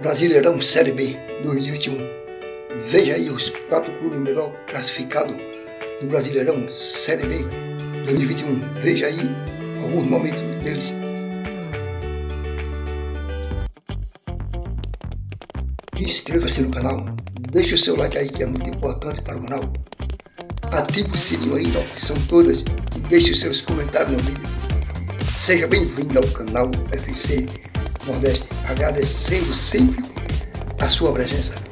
Brasileirão Série B 2021. Veja aí os quatro clubes melhor classificados do Brasileirão Série B 2021. Veja aí alguns momentos deles. Inscreva-se no canal, deixe o seu like aí que é muito importante para o canal. Ative o sininho aí na opção todas e deixe os seus comentários no vídeo. Seja bem-vindo ao canal FC Nordeste, agradecendo sempre a sua presença.